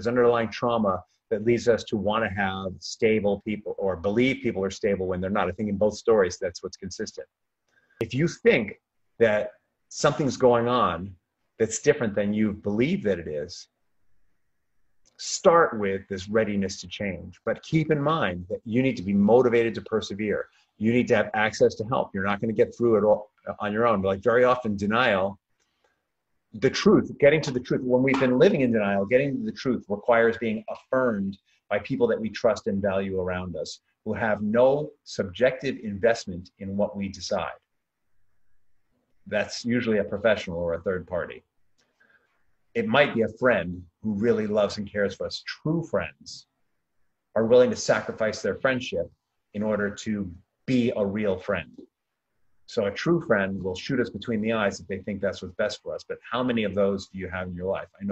There's underlying trauma that leads us to want to have stable people or believe people are stable when they're not. I think in both stories, that's what's consistent. If you think that something's going on that's different than you believe that it is, start with this readiness to change. But keep in mind that you need to be motivated to persevere. You need to have access to help. You're not going to get through it all uh, on your own. Like very often, denial, the truth, getting to the truth, when we've been living in denial, getting to the truth requires being affirmed by people that we trust and value around us who have no subjective investment in what we decide. That's usually a professional or a third party it might be a friend who really loves and cares for us. True friends are willing to sacrifice their friendship in order to be a real friend. So a true friend will shoot us between the eyes if they think that's what's best for us. But how many of those do you have in your life? I know